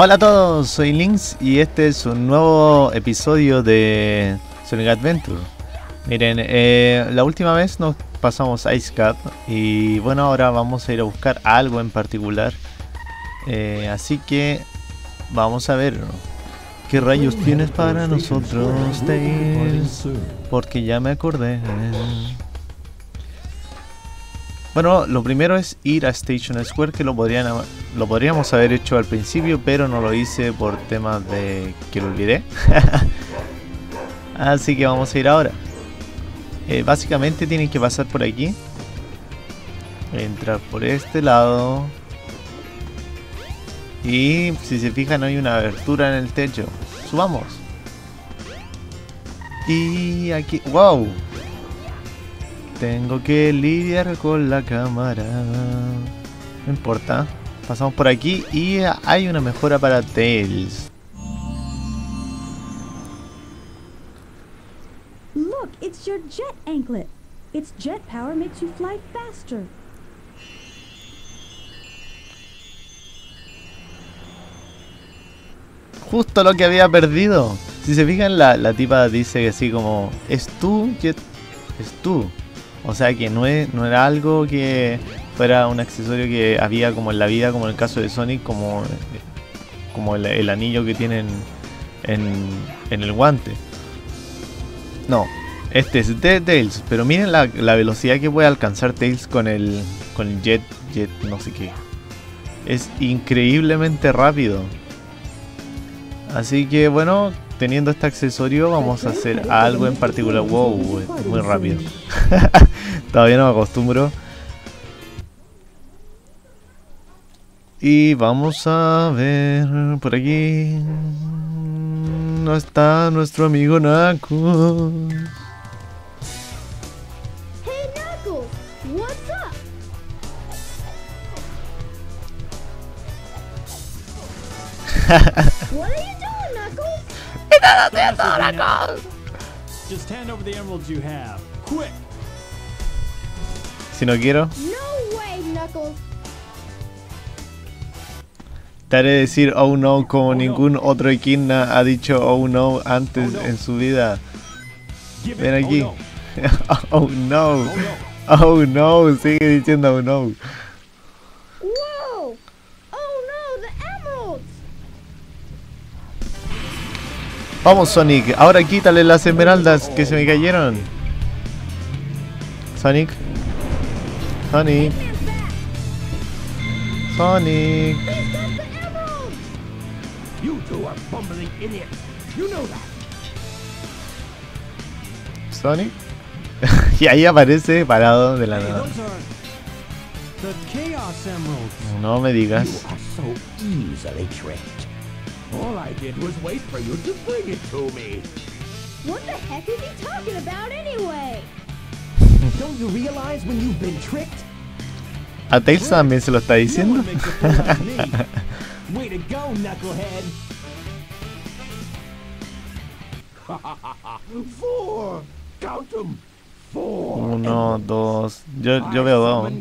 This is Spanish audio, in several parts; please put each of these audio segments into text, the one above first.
Hola a todos, soy Lynx y este es un nuevo episodio de Sonic Adventure. Miren, eh, la última vez nos pasamos Ice Cap y bueno, ahora vamos a ir a buscar algo en particular. Eh, así que vamos a ver qué rayos tienes para nosotros, Tails, porque ya me acordé. Bueno, lo primero es ir a Station Square, que lo, podrían, lo podríamos haber hecho al principio, pero no lo hice por temas de que lo olvidé. Así que vamos a ir ahora. Eh, básicamente tienen que pasar por aquí. Entrar por este lado. Y si se fijan hay una abertura en el techo. Subamos. Y aquí... ¡Wow! Tengo que lidiar con la cámara. No importa. Pasamos por aquí y hay una mejora para Tails. Look, it's your jet anklet. Its jet power makes you fly faster. Justo lo que había perdido. Si se fijan, la, la tipa dice que así como, es tú, jet, es tú. O sea que no, es, no era algo que fuera un accesorio que había como en la vida, como en el caso de Sonic, como, como el, el anillo que tienen en, en, el guante. No, este es de Tails, pero miren la, la, velocidad que puede alcanzar Tails con el, con el jet, jet, no sé qué. Es increíblemente rápido. Así que bueno, teniendo este accesorio vamos a hacer algo en particular. Wow, muy rápido. Todavía no me acostumbro. Y vamos a ver por aquí. No está nuestro amigo Naku. Hey Knuckles, what's up? what are you doing, Knuckles? Have. Quick! Si no quiero, te haré decir oh no como ningún otro Equidna ha dicho oh no antes en su vida. Ven aquí. Oh, no. Oh no, sigue diciendo oh no. Whoa! Oh no, the emeralds! Vamos Sonic, ahora quítale las esmeraldas que se me cayeron. Sonic. Sonic. Sonic. Sonic. y ahí aparece parado de la nada. No me digas. All I did was wait for you to bring it to me. What the heck is he talking about anyway? Don't you realize when you've been tricked? A Tails también se lo está diciendo. one makes a fool out of me. Way to go, knucklehead. Four! Count them! Four! Uno, dos. Yo, yo veo dos.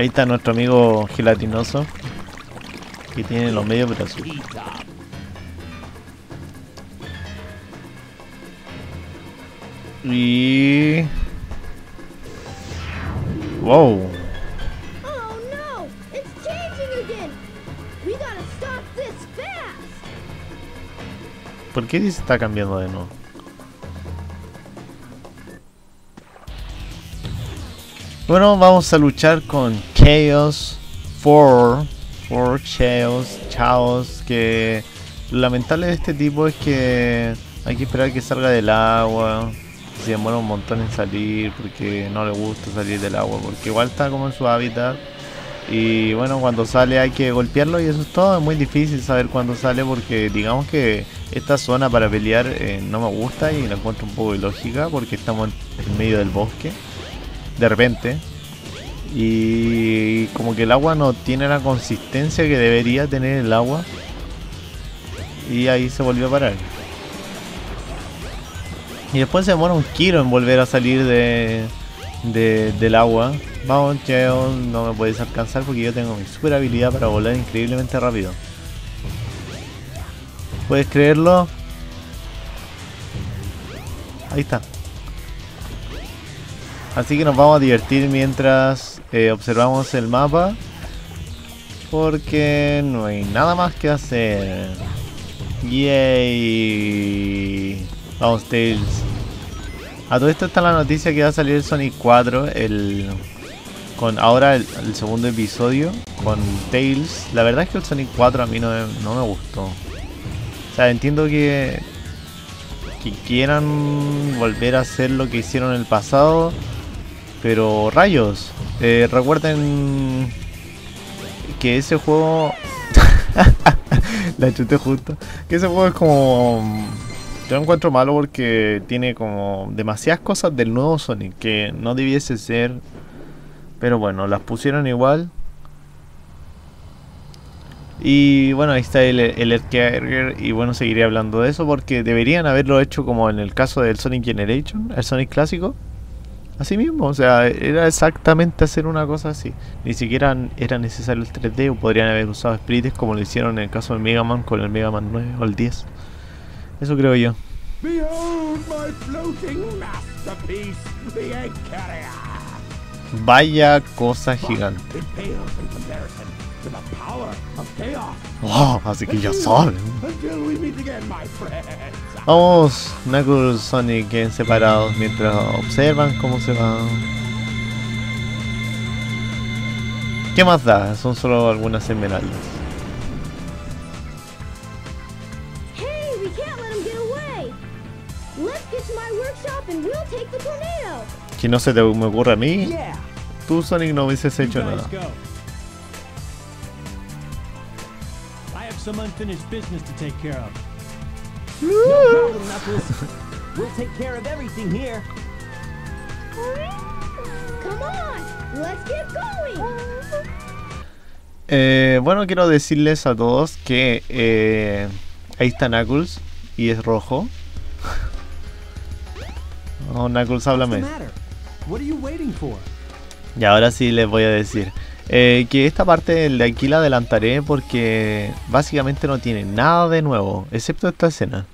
Ahí está nuestro amigo gelatinoso. Que tiene los medios brazos. Y. Wow. Oh! ¿Por qué se está cambiando de nuevo? Bueno, vamos a luchar con Chaos 4. 4 Chaos, Chaos. Que lo lamentable de este tipo es que hay que esperar que salga del agua. Se demora un montón en salir porque no le gusta salir del agua. Porque igual está como en su hábitat. Y bueno, cuando sale hay que golpearlo y eso es todo. Es muy difícil saber cuándo sale porque digamos que esta zona para pelear eh, no me gusta y la encuentro un poco ilógica porque estamos en medio del bosque. De repente. Y como que el agua no tiene la consistencia que debería tener el agua. Y ahí se volvió a parar. Y después se demora un kilo en volver a salir de, de- del agua. Vamos, Cheo, no me puedes alcanzar porque yo tengo mi super habilidad para volar increíblemente rápido. ¿Puedes creerlo? Ahí está. Así que nos vamos a divertir mientras eh, observamos el mapa. Porque no hay nada más que hacer. Yay. Vamos, Tails. A todo esto está la noticia que va a salir el Sonic 4. El, con ahora el, segundo episodio. Con Tails. La verdad es que el Sonic 4 a mí no, no me gustó. O sea, entiendo que. Que quieran volver a hacer lo que hicieron en el pasado. Pero rayos. eh, recuerden que ese juego. la chuté justo. Que ese juego es como. Yo lo encuentro malo porque tiene como demasiadas cosas del nuevo Sonic que no debiese ser. Pero bueno, las pusieron igual. Y bueno, ahí está el, el Earthcarrier, Y bueno, seguiré hablando de eso porque deberían haberlo hecho como en el caso del Sonic Generation, el Sonic clásico. Así mismo, o sea, era exactamente hacer una cosa así. Ni siquiera era necesario el 3D o podrían haber usado sprites como lo hicieron en el caso del Mega Man con el Mega Man 9 o el 10. Eso creo yo. Vaya cosa gigante. Chaos. Oh, así que ya saben. Vamos, Knuckles, Sonic en separados mientras observan cómo se va. ¿Qué más da? Son solo algunas esmeraldas. Hey, we can't let him get away. Let's get to my workshop and we'll take the tornado. Que no se te me ocurra a mí, tú Sonic no hubieses hecho nada. go. I have some unfinished business to take care of. No problem, Knuckles. We'll take care of everything here. Come on, let's get going. Eh, bueno, quiero decirles a todos que eh, ahí está Knuckles y es rojo. Oh, Knuckles, háblame. matter? What are you waiting for? Y ahora sí les voy a decir eh, que esta parte de aquí la adelantaré porque básicamente no tiene nada de nuevo, excepto esta escena.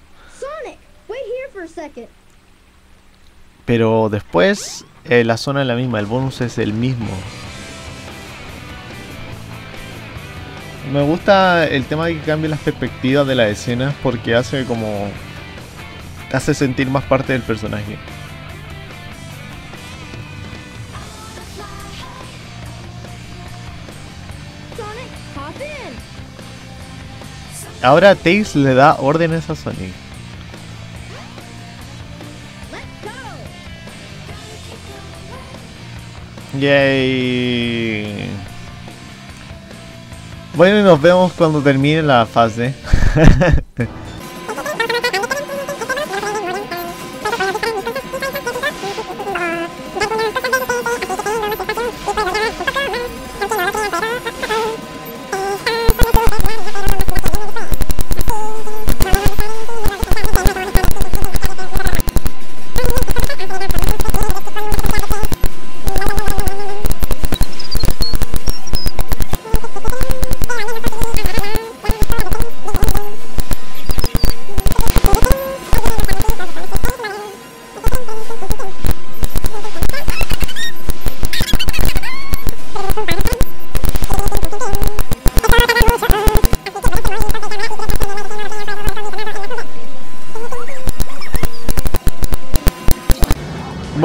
Pero después eh, la zona es la misma, el bonus es el mismo. Me gusta el tema de que cambien las perspectivas de las escenas porque hace como... hace sentir más parte del personaje. Ahora Tails le da órdenes a Sonic. Yay. Bueno, y nos vemos cuando termine la fase.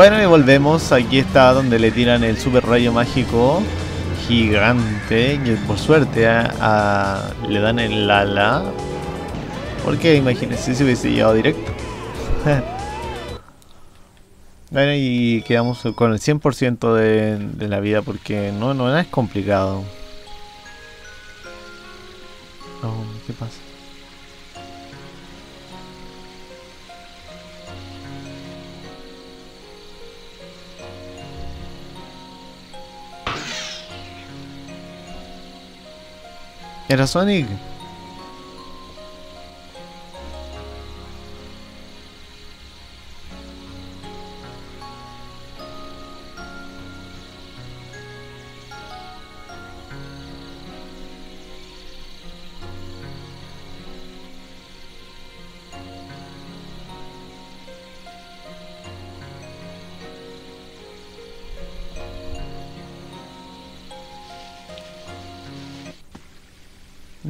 Bueno, y volvemos. Aquí está donde le tiran el super rayo mágico gigante. Y por suerte le dan el ala. Porque imagínense si hubiese llegado directo. bueno, y quedamos con el 100% de, de la vida porque no, no es complicado. Oh, ¿Qué pasa? Era Sonic.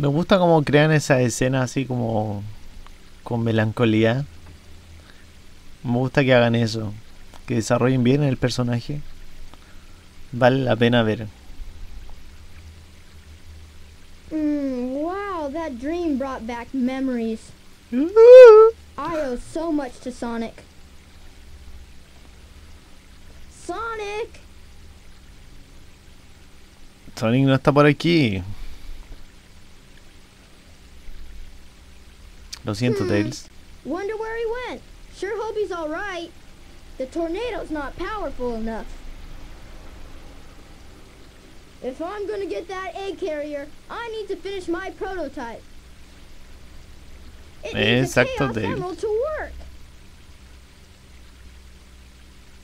Me gusta cómo crean esa escena así como con melancolía. Me gusta que hagan eso, que desarrollen bien el personaje. Vale la pena ver. Mm, wow, that dream brought back memories. I owe so much to Sonic. Sonic! Sonic no está por aquí. Lo siento, Hmm. Tails. Wonder where he went. Sure hope he's alright. The tornado's not powerful enough. If I'm gonna get that egg carrier, I need to finish my prototype. It needs a Chaos Emerald to work.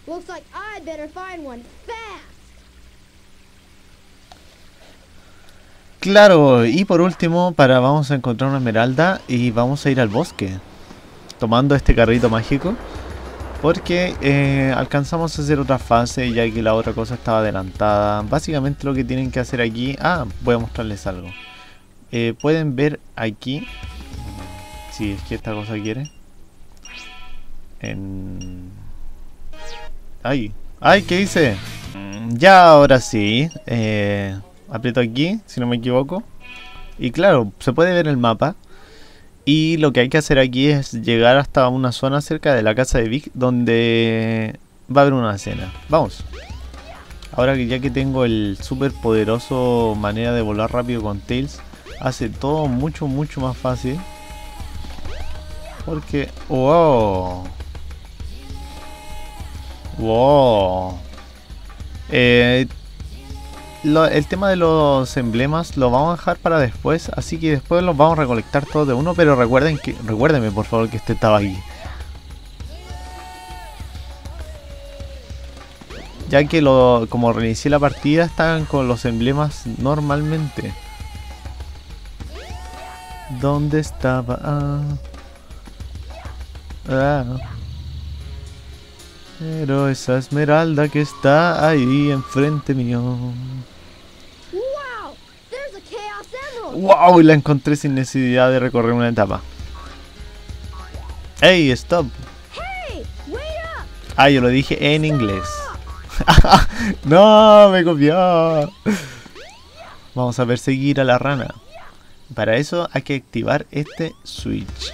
Looks like I'd better find one fast. Claro, y por último, para vamos a encontrar una esmeralda y vamos a ir al bosque. Tomando este carrito mágico. Porque eh, alcanzamos a hacer otra fase ya que la otra cosa estaba adelantada. Básicamente lo que tienen que hacer aquí... Ah, voy a mostrarles algo. Eh, pueden ver aquí... Si es que esta cosa quiere. En... Ay, ay, ¿qué hice? Mm, Ya, ahora sí. Eh, aprieto aquí, si no me equivoco. Y claro, se puede ver el mapa. Y lo que hay que hacer aquí es llegar hasta una zona cerca de la casa de Vic donde va a haber una cena. Vamos. Ahora que ya que tengo el super poderoso manera de volar rápido con Tails, hace todo mucho, mucho más fácil. Porque... ¡Wow! ¡Wow! Eh, el tema de los emblemas lo vamos a dejar para después, así que después los vamos a recolectar todos de uno, pero recuerden que recuérdenme por favor que este estaba aquí. Ya que lo, como reinicié la partida estaban con los emblemas normalmente. ¿Dónde estaba? Ah. Ah. Pero esa esmeralda que está ahí enfrente mío. Wow! There's a Chaos Emerald! ¡Wow! Y la encontré sin necesidad de recorrer una etapa. ¡Ey! ¡Stop! Hey! Up! Ah, yo lo dije en inglés. ¡No! ¡Me copió! Vamos a perseguir a la rana. Para eso hay que activar este switch.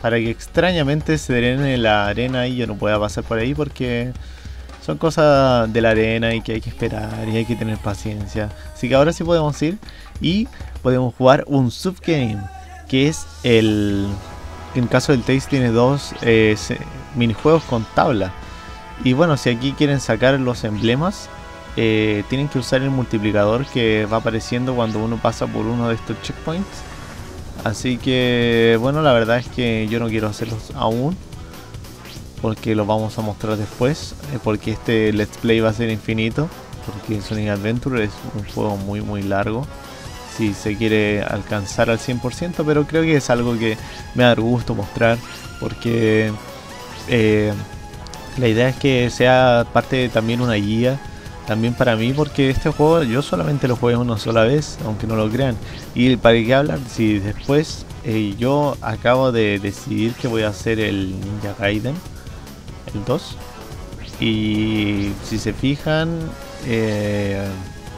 Para que extrañamente se drene la arena y yo no pueda pasar por ahí porque son cosas de la arena y que hay que esperar y hay que tener paciencia. Así que ahora sí podemos ir y podemos jugar un subgame que es el... En caso del Taste tiene dos eh, minijuegos con tabla. Y bueno, si aquí quieren sacar los emblemas, eh, tienen que usar el multiplicador que va apareciendo cuando uno pasa por uno de estos checkpoints. Así que, bueno, la verdad es que yo no quiero hacerlos aún. Porque los vamos a mostrar después. eh, porque este Let's Play va a ser infinito. Porque Sonic Adventure es un juego muy, muy largo. Si se quiere alcanzar al 100%. Pero creo que es algo que me da gusto mostrar. Porque eh, la idea es que sea parte de también una guía también para mí porque este juego yo solamente lo jugué una sola vez, aunque no lo crean. Y para qué hablar si después eh, yo acabo de decidir que voy a hacer el Ninja Gaiden, el 2. Y si se fijan, eh,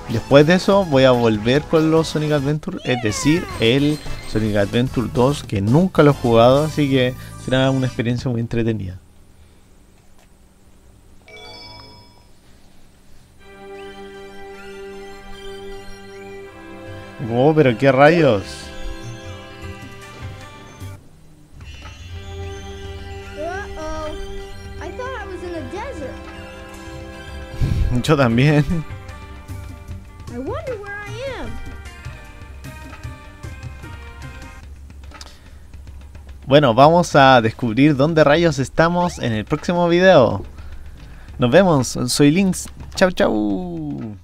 después de eso voy a volver con los Sonic Adventure, es decir, el Sonic Adventure 2 que nunca lo he jugado, así que será una experiencia muy entretenida. Oh, pero qué rayos. Yo también. Bueno, vamos a descubrir dónde rayos estamos en el próximo video. Nos vemos, soy Links. Chau chau.